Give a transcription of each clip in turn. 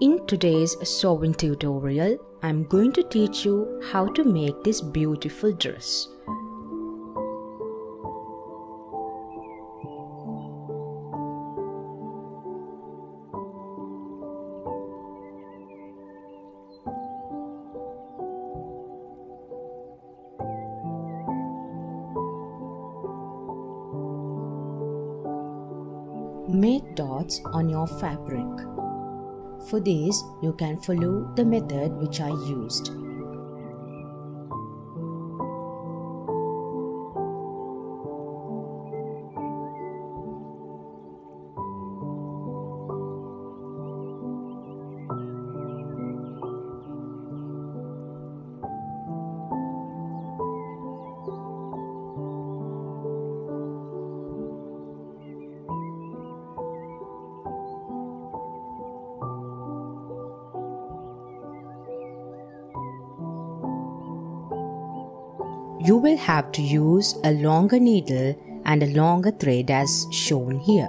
In today's sewing tutorial, I'm going to teach you how to make this beautiful dress. Make dots on your fabric. For this, you can follow the method which I used. You will have to use a longer needle and a longer thread as shown here.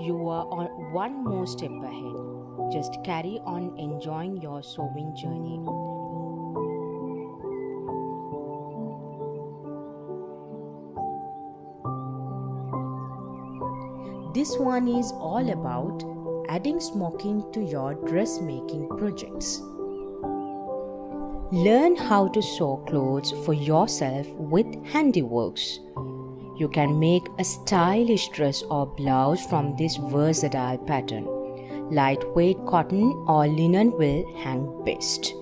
you are on one more step ahead. Just carry on enjoying your sewing journey. This one is all about adding smocking to your dressmaking projects. Learn how to sew clothes for yourself with Handiworks. You can make a stylish dress or blouse from this versatile pattern. Lightweight cotton or linen will hang best.